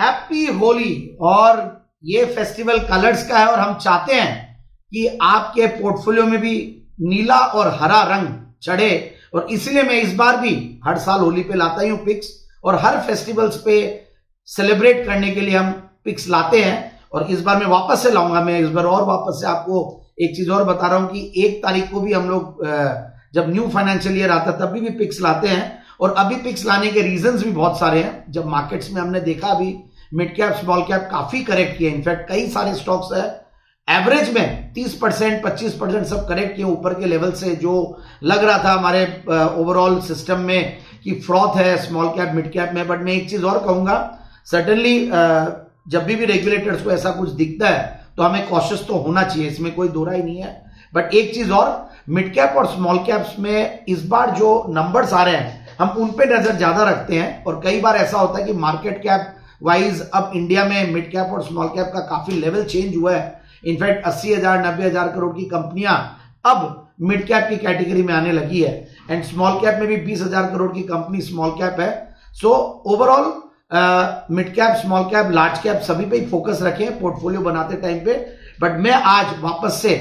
Happy Holi और ये festival colours का है और हम चाहते हैं कि आपके पोर्टफोलियो में भी नीला और हरा रंग चढ़े। और इसलिए मैं इस बार भी हर साल होली पे लाता ही हूँ पिक्स और हर फेस्टिवल्स पे सेलिब्रेट करने के लिए हम पिक्स लाते हैं। और इस बार मैं वापस से लाऊँगा। मैं इस बार और वापस से आपको एक चीज़ और बता रहा हूँ कि एक तारीख को भी हम लोग जब न्यू फाइनेंशियल ईयर आता तभी भी पिक्स लाते हैं। और अभी पिक्स लाने के रीजंस भी बहुत सारे हैं। जब मार्केट्स में हमने देखा अभी मिड कैप स्मॉल कैप काफ़ी करेक्ट किए। इनफैक्ट कई सारे स्टॉक्स है। एवरेज में 30 परसेंट, पच्चीस परसेंट सब करेक्ट किए ऊपर के लेवल से, जो लग रहा था हमारे ओवरऑल सिस्टम में कि फ्रॉथ है स्मॉल कैप मिड कैप में। बट मैं एक चीज़ और कहूँगा सडनली जब भी भी रेगुलेटर्स को ऐसा कुछ दिखता है तो हमें कॉशियस तो होना चाहिए। इसमें कोई दो ही नहीं है। बट एक चीज़ और मिड कैप और स्मॉल कैप्स में इस बार जो नंबर्स आ रहे हैं, हम उन पे नज़र ज़्यादा रखते हैं। और कई बार ऐसा होता है कि मार्केट कैप वाइज अब इंडिया में मिड कैप और स्मॉल कैप का काफ़ी लेवल चेंज हुआ है. इनफैक्ट अस्सी हज़ार, नब्बे हज़ार करोड़ की कंपनियाँ अब मिड कैप की कैटेगरी में आने लगी है. एंड स्मॉल कैप में भी बीस हज़ार करोड़ की कंपनी स्मॉल कैप है. So overall mid cap small cap large cap सभी पे ही फोकस रखें पोर्टफोलियो बनाते टाइम पे. बट मैं आज वापस से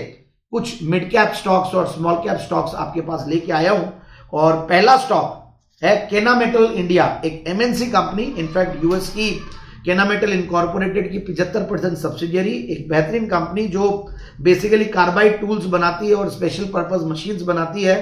कुछ मिड कैप स्टॉक्स और स्मॉल कैप स्टॉक्स आपके पास लेके आया हूँ. और पहला स्टॉक है केना मेटल इंडिया एक MNC company in fact US की केना मेटल इनकॉर्पोरेटेड की 75 परसेंट सब्सिडियरी एक बेहतरीन कंपनी जो बेसिकली कार्बाइड टूल्स बनाती है और स्पेशल पर्पज मशीन्स बनाती है।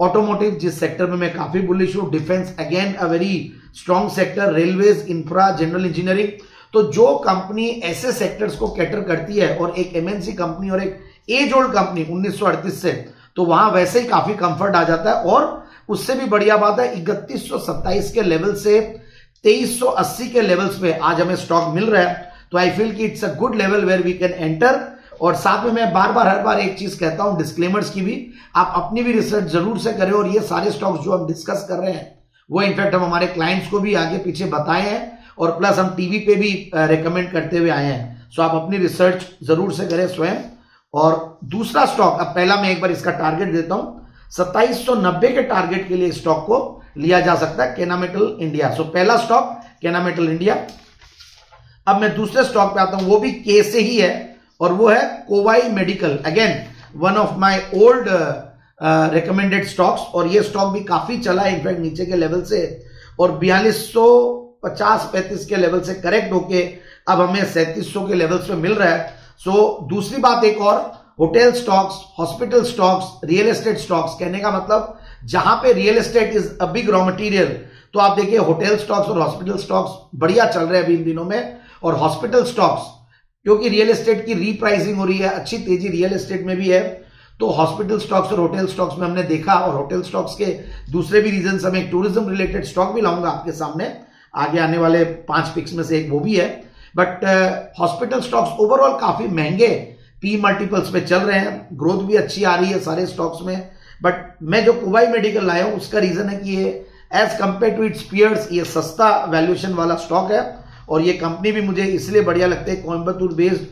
ऑटोमोटिव जिस सेक्टर में मैं काफ़ी बुलिश हूँ defence again a very strong sector railways infra general engineering तो जो कंपनी ऐसे सेक्टर्स को कैटर करती है और एक एमएनसी कंपनी और एक एज ओल्ड कंपनी उन्नीस से तो वहाँ वैसे ही काफ़ी कंफर्ट आ जाता है और उससे भी बढ़िया बात है, इकतीस के लेवल से 2380 के लेवल्स पे आज हमें स्टॉक मिल रहा है। तो आई फील कि it's a good level where we can enter और साथ में मैं बार बार हर बार एक चीज़ कहता हूँ डिस्क्लेमर्स की भी। आप अपनी भी रिसर्च ज़रूर से करें और ये सारे स्टॉक्स जो हम डिस्कस कर रहे हैं, वो इनफैक्ट हम हमारे क्लाइंट्स को भी आगे पीछे बताए हैं। और प्लस हम टीवी पे भी रिकमेंड करते हुए आए हैं। सो आप अपनी रिसर्च ज़रूर से करें स्वयं। और दूसरा स्टॉक अब पहला मैं एक बार इसका टारगेट देता हूँ। 2790 के टारगेट के लिए स्टॉक को लिया जा सकता है केनामेटल इंडिया सो पहला स्टॉक केनामेटल इंडिया अब मैं दूसरे स्टॉक पे आता हूँ वो भी के से ही है और वो है Kovai medical again one of my old recommended stocks और ये स्टॉक भी काफ़ी चला है इनफैक्ट नीचे के लेवल से और बयालीस सौ पचास पैंतीस के लेवल से करेक्ट होके अब हमें सैंतीस के लेवल्स पे मिल रहा है। सो so, दूसरी बात एक और hotel stocks, hospital stocks, real estate stocks, कहने का मतलब जहाँ पे real estate is a big raw material तो आप देखिए, होटल स्टॉक्स और हॉस्पिटल स्टॉक्स बढ़िया चल रहे हैं अभी इन दिनों में, और हॉस्पिटल स्टॉक्स, क्योंकि रियल एस्टेट की रीप्राइसिंग हो रही है, अच्छी तेज़ी रियल एस्टेट में भी है तो हॉस्पिटल स्टॉक्स और होटल स्टॉक्स में हमने देखा, और होटल स्टॉक्स के दूसरे भी रीजन हमें टूरिज़्म रिलेटेड स्टॉक भी लाऊँगा आपके सामने, आगे आने वाले पाँच पिक्स में से एक वो भी है बट हॉस्पिटल स्टॉक्स ओवरऑल काफ़ी महँगे पी मल्टीपल्स पे चल रहे हैं। ग्रोथ भी अच्छी आ रही है सारे स्टॉक्स में। बट मैं जो कुबाई मेडिकल लाया हूँ, उसका रीजन है कि ये as compare to its peers ये सस्ता वैल्यूएशन वाला स्टॉक है। और ये कंपनी भी मुझे इसलिए बढ़िया लगती है। कोयम्बतूर बेस्ड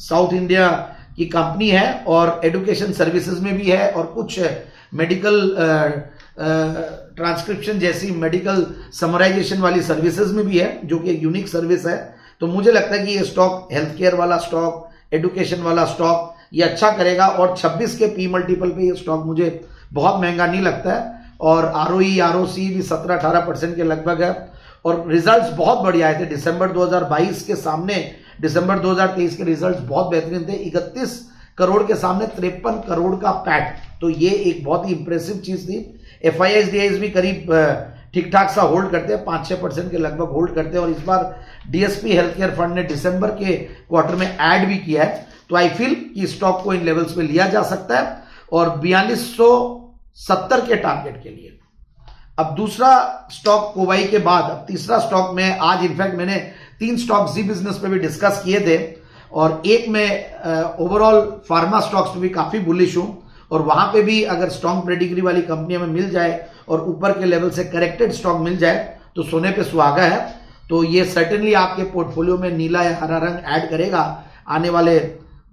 साउथ इंडिया की कंपनी है और एडुकेशन सर्विसेज़ में भी है और कुछ मेडिकल ट्रांसक्रिप्शन जैसी मेडिकल समराइजेशन वाली सर्विसेज़ में भी है, जो कि यूनिक सर्विस है। तो मुझे लगता है कि ये स्टॉक हेल्थ केयर वाला स्टॉक एडुकेशन वाला स्टॉक ये अच्छा करेगा और 26 के पी मल्टीपल पे ये स्टॉक मुझे बहुत महँगा नहीं लगता है और आर ओ आर भी 17-18 परसेंट के लगभग है। और रिजल्ट्स बहुत बढ़िया आए थे। दिसंबर 2022 के सामने दिसंबर 2023 के रिजल्ट्स बहुत बेहतरीन थे। इकतीस करोड़ के सामने तिरपन करोड़ का पैट तो ये एक बहुत ही इंप्रेसिव चीज़ थी। एफ़ आई एस डी भी करीब ठीक ठाक सा होल्ड करते हैं पाँच छह परसेंट के लगभग होल्ड करते हैं और इस बार डीएसपी हेल्थ केयर फंड ने दिसंबर के क्वार्टर में ऐड भी किया है। तो आई फील कि स्टॉक को इन लेवल्स पे लिया जा सकता है और बयालीस के टारगेट के लिए। अब दूसरा स्टॉक कोवाई के बाद, अब तीसरा स्टॉक में आज इनफैक्ट मैंने तीन स्टॉक जी बिज़नेस पे भी डिस्कस किए थे और एक में ओवरऑल फार्मा स्टॉक्स पे भी काफ़ी बुलिश हूँ। और वहाँ पे भी अगर स्ट्रॉन्ग प्रेडिग्री वाली कंपनी में मिल जाए और ऊपर के लेवल से करेक्टेड स्टॉक मिल जाए तो सोने पे सुहागा है। तो ये सर्टेनली आपके पोर्टफोलियो में नीला या हरा रंग ऐड करेगा आने वाले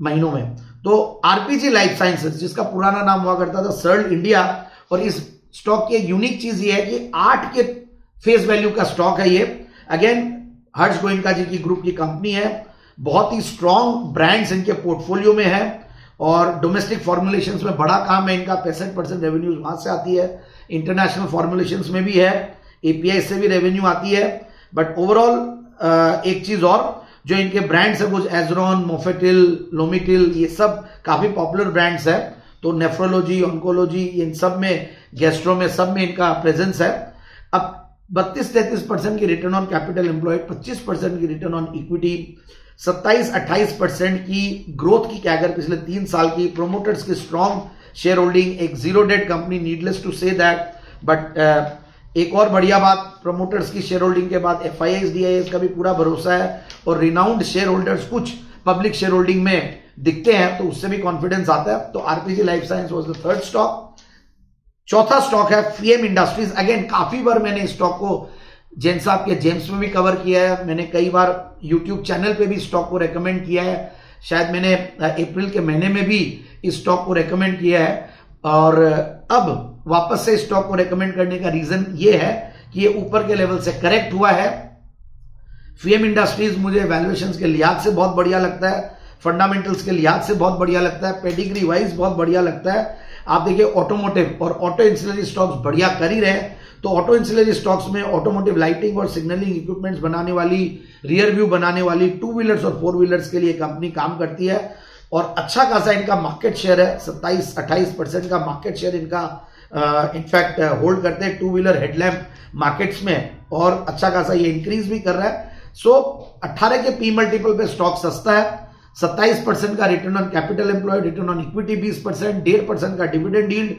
महीनों में। तो आरपीजी लाइफ साइंसेस जिसका पुराना नाम हुआ करता था सर्ल इंडिया और इस स्टॉक की यूनिक चीज़ ये है कि आठ के फेस वैल्यू का स्टॉक है ये। अगेन हर्ष गोइंका जी की ग्रुप की कंपनी है, बहुत ही स्ट्रॉन्ग ब्रांड्स इनके पोर्टफोलियो में है। और डोमेस्टिक फॉर्मुलेशन में बड़ा काम है, इनका पैंसठ परसेंट रेवेन्यू वहाँ से आती है। इंटरनेशनल फॉर्मुलेशन में भी है एपीआई से भी रेवेन्यू आती है। बट ओवरऑल एक चीज़ और, जो इनके ब्रांड्स है वो एजरॉन मोफेटिल लोमिटिल ये सब काफ़ी पॉपुलर ब्रांड्स है। तो नेफ्रोलॉजी ऑन्कोलॉजी इन सब में गेस्ट्रो में, सब में इनका प्रेजेंस है। अब बत्तीस तैतीस परसेंट की रिटर्न ऑन कैपिटल एम्प्लॉयड पच्चीस परसेंट की रिटर्न ऑन इक्विटी सत्ताईस अट्ठाईस परसेंट की ग्रोथ की क्या अगर पिछले तीन साल की प्रोमोटर्स की स्ट्रॉन्ग शेयर होल्डिंग एक zero debt company needless to say that but एक और बढ़िया बात प्रमोटर्स की शेयर होल्डिंग के बाद एफ़ आई डी आई का भी पूरा भरोसा है और रिनाउंड शेयर होल्डर्स कुछ पब्लिक शेयर होल्डिंग में दिखते हैं तो उससे भी कॉन्फिडेंस आता है। तो RPG life science was the third stock चौथा स्टॉक है फीएम इंडस्ट्रीज़ अगेन काफ़ी बार मैंने स्टॉक को जैन साहब के जेम्स में भी कवर किया है। मैंने कई बार यूट्यूब चैनल पे भी स्टॉक को रेकमेंड किया है। शायद मैंने अप्रैल के महीने में भी इस स्टॉक को रेकमेंड किया है। और अब वापस से स्टॉक को रेकमेंड करने का रीजन ये है कि ये ऊपर के लेवल से करेक्ट हुआ है। फीएम इंडस्ट्रीज़ मुझे वैल्यूएशन के लिहाज से बहुत बढ़िया लगता है। फंडामेंटल्स के लिहाज से बहुत बढ़िया लगता है। पेडिग्री वाइज बहुत बढ़िया लगता है। आप देखिए ऑटोमोटिव और ऑटो इंसिलरी स्टॉक्स बढ़िया कर ही रहे तो ऑटो इंसिलरी स्टॉक्स में ऑटोमोटिव लाइटिंग और सिग्नलिंग इक्विपमेंट्स बनाने वाली रियर व्यू बनाने वाली टू व्हीलर्स और फोर व्हीलर्स के लिए कंपनी काम करती है। और अच्छा खासा इनका मार्केट शेयर है सत्ताईस अट्ठाईस परसेंट का मार्केट शेयर इनका इनफैक्ट uh, होल्ड करते हैं टू व्हीलर हेडलैम्प मार्केट्स में। और अच्छा खासा ये इंक्रीज भी कर रहा है। सो so, 18 के पी मल्टीपल पे स्टॉक सस्ता है। 27 परसेंट का return on capital employed return on equity 20 percent डेढ़ परसेंट का डिविडेंड यील्ड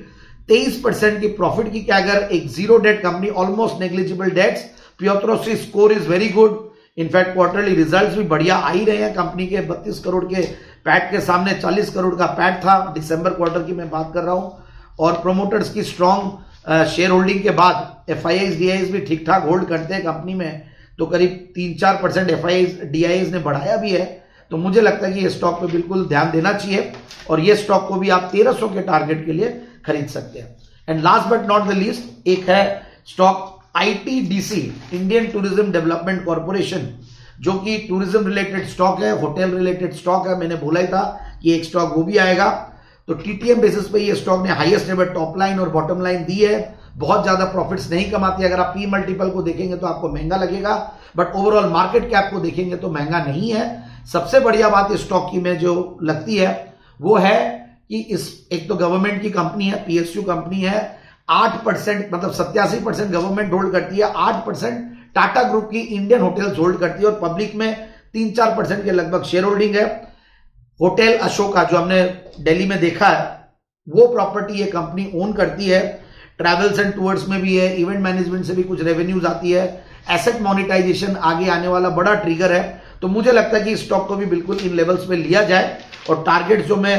23 परसेंट की प्रॉफिट की क्या अगर एक zero debt company almost negligible debts Piotroski score is very good. In fact quarterly results भी बढ़िया आ ही रहे हैं कंपनी के 32 करोड़ के पैट के सामने 40 करोड़ का पैट था दिसंबर क्वार्टर की मैं बात कर रहा हूँ। और प्रोमोटर्स की स्ट्रॉन्ग शेयर होल्डिंग के बाद एफ़ आई भी ठीक ठाक होल्ड करते हैं कंपनी में। तो करीब तीन चार परसेंट एफ़ आई ने बढ़ाया भी है। तो मुझे लगता है कि ये स्टॉक पे बिल्कुल ध्यान देना चाहिए। और ये स्टॉक को भी आप 1300 के टारगेट के लिए खरीद सकते हैं। And last but not the least एक है stock ITDC Indian tourism development corporation जो कि टूरिज़्म रिलेटेड स्टॉक है होटल रिलेटेड स्टॉक है, मैंने बोला ही था कि एक स्टॉक वो भी आएगा। तो टीटीएम बेसिस पे ये स्टॉक ने हाईएस्ट एवर टॉप लाइन और बॉटम लाइन दी है। बहुत ज़्यादा प्रॉफिट्स नहीं कमाती। अगर आप पी मल्टीपल को देखेंगे तो आपको महँगा लगेगा। बट ओवरऑल मार्केट कैप को देखेंगे तो महँगा नहीं है। सबसे बढ़िया बात इस स्टॉक की में जो लगती है, वो है कि इस, एक तो गवर्नमेंट की कंपनी है पीएसयू कंपनी है, आठ परसेंट मतलब सत्यासी परसेंट गवर्नमेंट होल्ड करती है, आठ परसेंट टाटा ग्रुप की इंडियन होटल्स होल्ड करती है और पब्लिक में तीन चार परसेंट के लगभग शेयर होल्डिंग है। होटल अशोका, जो हमने दिल्ली में देखा है, वो प्रॉपर्टी ये कंपनी ओन करती है। ट्रैवल्स एंड टूर्स में भी है इवेंट मैनेजमेंट से भी कुछ रेवेन्यूज आती है। एसेट मोनिटाइजेशन आगे आने वाला बड़ा ट्रिगर है। तो मुझे लगता है कि स्टॉक को भी बिल्कुल इन लेवल्स पे लिया जाए और टारगेट जो मैं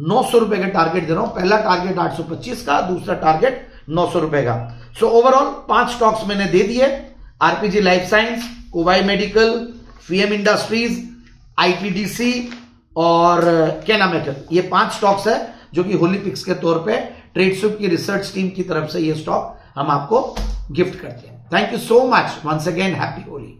नौ सौ रुपए का टारगेट दे रहा हूँ। पहला टारगेट आठ सौ पच्चीस का, दूसरा टारगेट नौ सौ रुपए का। सो ओवरऑल पाँच स्टॉक्स मैंने दे दिए। RPG life science Kovai medical Fiem industries ITDC और केना मेटल ये पाँच स्टॉक्स है जो कि होली पिक्स के तौर पे ट्रेडस्विप की रिसर्च टीम की तरफ़ से ये स्टॉक हम आपको गिफ्ट करते हैं। Thank you so much once again happy Holi